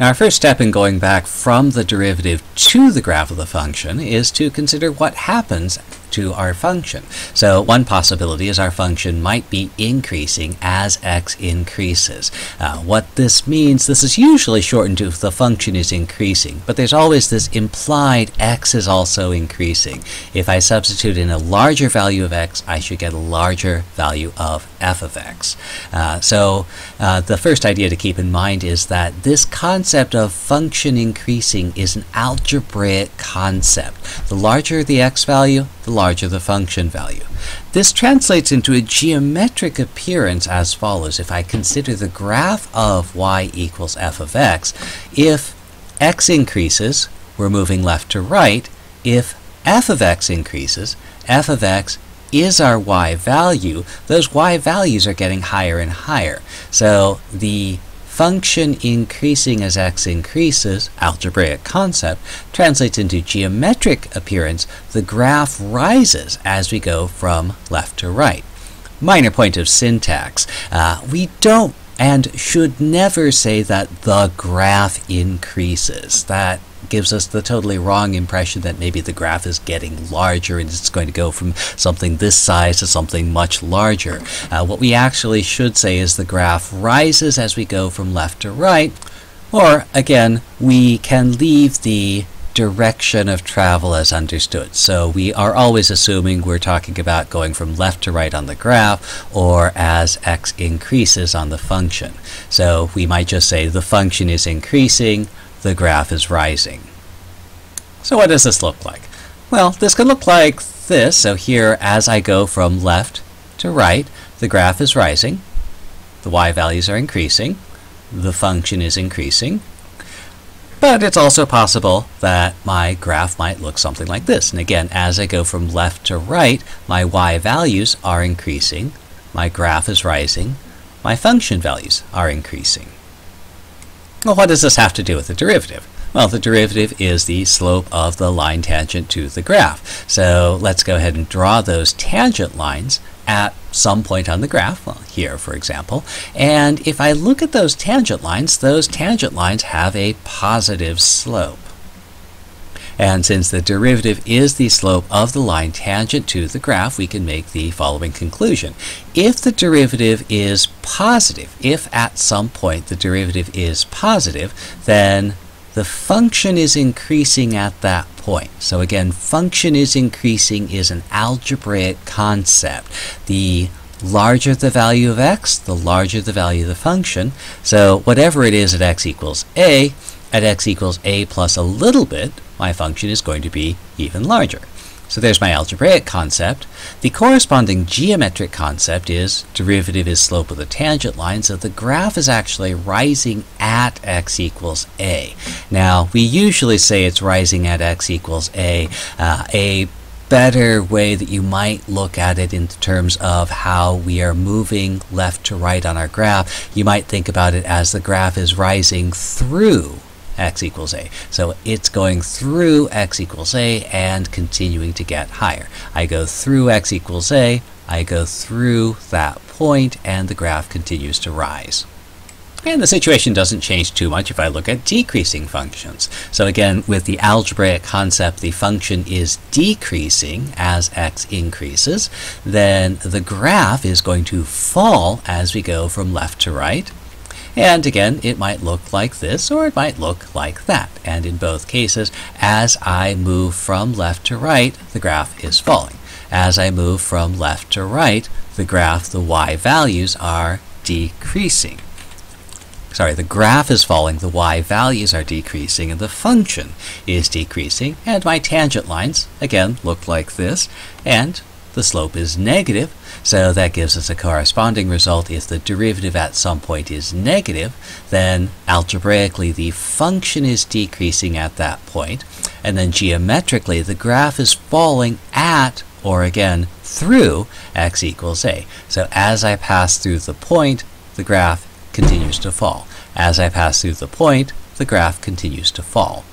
Now our first step in going back from the derivative to the graph of the function is to consider what happens to our function. So one possibility is our function might be increasing as x increases. Uh, what this means, this is usually shortened to if the function is increasing, but there's always this implied x is also increasing. If I substitute in a larger value of x, I should get a larger value of f of x. Uh, so uh, the first idea to keep in mind is that this concept of function increasing is an algebraic concept. The larger the x value, the larger the function value. This translates into a geometric appearance as follows. If I consider the graph of y equals f of x, if x increases, we're moving left to right. If f of x increases, f of x is our y value. Those y values are getting higher and higher. So the function increasing as x increases, algebraic concept, translates into geometric appearance. The graph rises as we go from left to right. Minor point of syntax. Uh, we don't and should never say that the graph increases. That gives us the totally wrong impression that maybe the graph is getting larger and it's going to go from something this size to something much larger. Uh, what we actually should say is the graph rises as we go from left to right, or again, we can leave the direction of travel as understood. So we are always assuming we're talking about going from left to right on the graph or as x increases on the function. So we might just say the function is increasing, the graph is rising. So what does this look like? Well, this can look like this. So here, as I go from left to right, the graph is rising, the y values are increasing, the function is increasing, but it's also possible that my graph might look something like this. And again, as I go from left to right, my y values are increasing, my graph is rising, my function values are increasing. Well, what does this have to do with the derivative? Well, the derivative is the slope of the line tangent to the graph. So let's go ahead and draw those tangent lines at some point on the graph, well, here for example, and if I look at those tangent lines, those tangent lines have a positive slope. And since the derivative is the slope of the line tangent to the graph, we can make the following conclusion. If the derivative is positive, if at some point the derivative is positive, then the function is increasing at that point. So again, function is increasing is an algebraic concept. The larger the value of x, the larger the value of the function. So whatever it is at x equals a, at x equals a plus a little bit, my function is going to be even larger. So there's my algebraic concept. The corresponding geometric concept is derivative is slope of the tangent line, so the graph is actually rising at x equals a. Now, we usually say it's rising at x equals a. Uh, a better way that you might look at it in terms of how we are moving left to right on our graph, you might think about it as the graph is rising through x equals a. So it's going through x equals a and continuing to get higher. I go through x equals a, I go through that point, and the graph continues to rise. And the situation doesn't change too much if I look at decreasing functions. So again, with the algebraic concept, the function is decreasing as x increases, then the graph is going to fall as we go from left to right. And again, it might look like this or it might look like that. And in both cases, as I move from left to right, the graph is falling. As I move from left to right, the graph, the y values are decreasing. Sorry, the graph is falling, the y values are decreasing, and the function is decreasing. And my tangent lines, again, look like this. And the slope is negative, so that gives us a corresponding result. If the derivative at some point is negative, then algebraically the function is decreasing at that point, and then geometrically the graph is falling at, or again, through x equals a. So as I pass through the point, the graph continues to fall. As I pass through the point, the graph continues to fall.